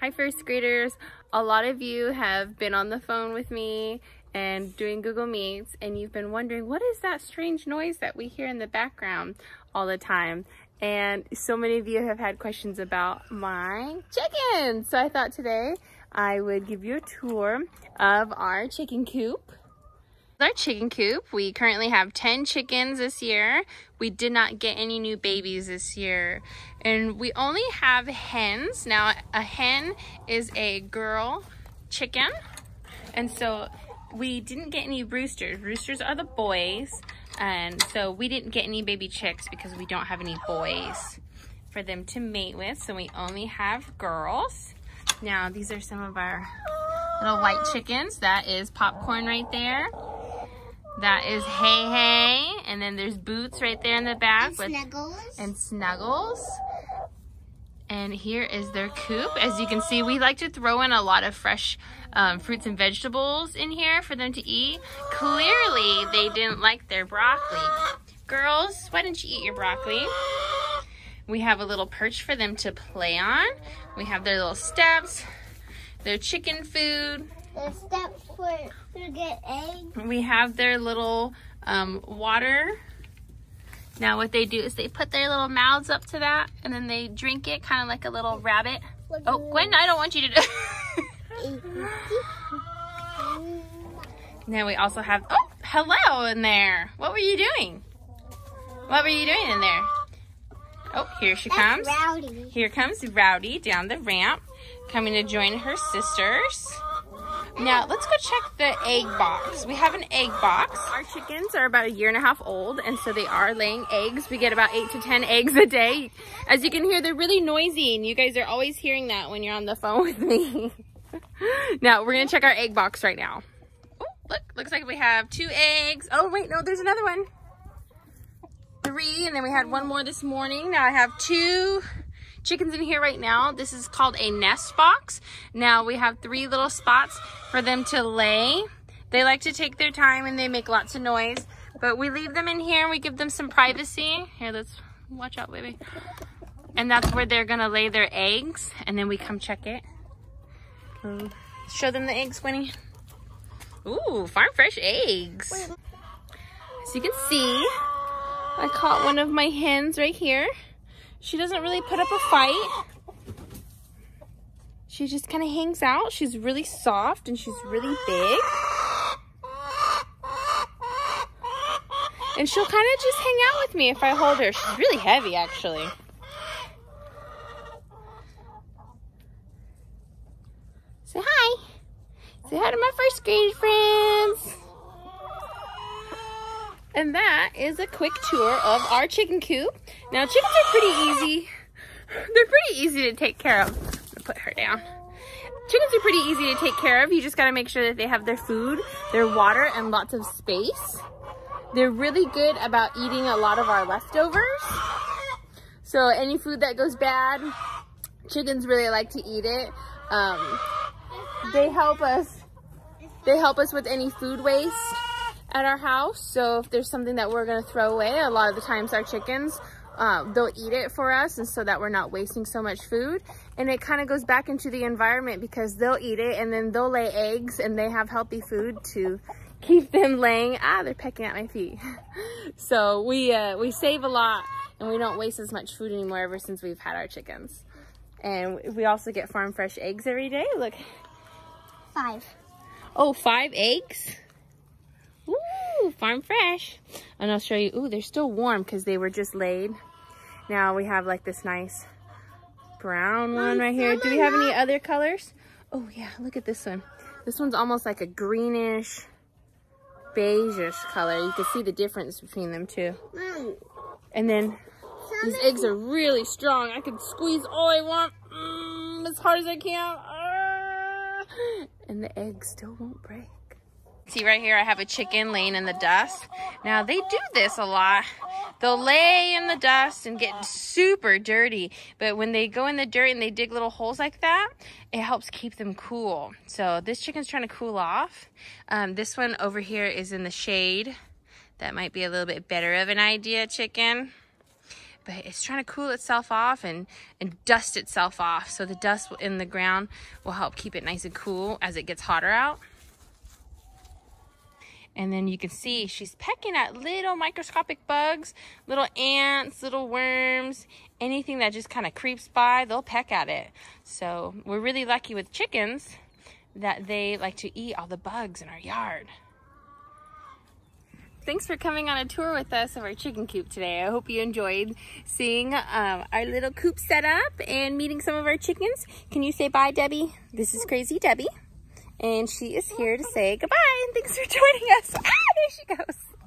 Hi first graders. A lot of you have been on the phone with me and doing Google Meets and you've been wondering what is that strange noise that we hear in the background all the time? And so many of you have had questions about my chickens so I thought today I would give you a tour of our chicken coop our chicken coop. We currently have 10 chickens this year. We did not get any new babies this year. And we only have hens. Now, a hen is a girl chicken. And so we didn't get any roosters. Roosters are the boys. And so we didn't get any baby chicks because we don't have any boys for them to mate with. So we only have girls. Now, these are some of our little white chickens. That is popcorn right there. That is Hey Hey. And then there's Boots right there in the back. And with, Snuggles. And Snuggles. And here is their coop. As you can see, we like to throw in a lot of fresh um, fruits and vegetables in here for them to eat. Clearly, they didn't like their broccoli. Girls, why don't you eat your broccoli? We have a little perch for them to play on. We have their little steps, their chicken food. Their steps for to get eggs. We have their little um, water. Now what they do is they put their little mouths up to that and then they drink it kind of like a little rabbit. Oh, Gwen, I don't want you to do Now we also have, oh, hello in there. What were you doing? What were you doing in there? Oh, here she That's comes. Rowdy. Here comes Rowdy down the ramp, coming to join her sisters. Now, let's go check the egg box. We have an egg box. Our chickens are about a year and a half old, and so they are laying eggs. We get about 8 to 10 eggs a day. As you can hear, they're really noisy, and you guys are always hearing that when you're on the phone with me. now, we're going to check our egg box right now. Oh, look, looks like we have two eggs. Oh, wait, no, there's another one. Three, and then we had one more this morning. Now I have two chickens in here right now. This is called a nest box. Now we have three little spots for them to lay. They like to take their time and they make lots of noise, but we leave them in here and we give them some privacy. Here, let's watch out, baby. And that's where they're gonna lay their eggs and then we come check it. Show them the eggs, Winnie. Ooh, farm fresh eggs. As you can see, I caught one of my hens right here. She doesn't really put up a fight. She just kind of hangs out. She's really soft and she's really big. And she'll kind of just hang out with me if I hold her. She's really heavy, actually. Say hi. Say hi to my first grade friends. And that is a quick tour of our chicken coop. Now chickens are pretty easy. They're pretty easy to take care of. Put her down. Chickens are pretty easy to take care of. You just gotta make sure that they have their food, their water, and lots of space. They're really good about eating a lot of our leftovers. So any food that goes bad, chickens really like to eat it. Um, they help us, they help us with any food waste at our house. So if there's something that we're gonna throw away, a lot of the times our chickens, uh, they'll eat it for us and so that we're not wasting so much food. And it kind of goes back into the environment because they'll eat it and then they'll lay eggs and they have healthy food to keep them laying. Ah, they're pecking at my feet. so we, uh, we save a lot and we don't waste as much food anymore ever since we've had our chickens. And we also get farm fresh eggs every day. Look. Five. Oh, five eggs? Ooh, farm fresh. And I'll show you. Ooh, they're still warm because they were just laid. Now we have like this nice brown one right here. Do we have any other colors? Oh yeah, look at this one. This one's almost like a greenish, beigeish color. You can see the difference between them too. And then these eggs are really strong. I can squeeze all I want mm, as hard as I can. Ah. And the egg still won't break. See right here, I have a chicken laying in the dust. Now they do this a lot. They'll lay in the dust and get super dirty. But when they go in the dirt and they dig little holes like that, it helps keep them cool. So this chicken's trying to cool off. Um, this one over here is in the shade. That might be a little bit better of an idea, chicken. but it's trying to cool itself off and, and dust itself off. So the dust in the ground will help keep it nice and cool as it gets hotter out. And then you can see she's pecking at little microscopic bugs, little ants, little worms, anything that just kind of creeps by, they'll peck at it. So we're really lucky with chickens that they like to eat all the bugs in our yard. Thanks for coming on a tour with us of our chicken coop today. I hope you enjoyed seeing um, our little coop set up and meeting some of our chickens. Can you say bye, Debbie? This is Crazy Debbie and she is here to say goodbye and thanks for joining us. Ah, there she goes.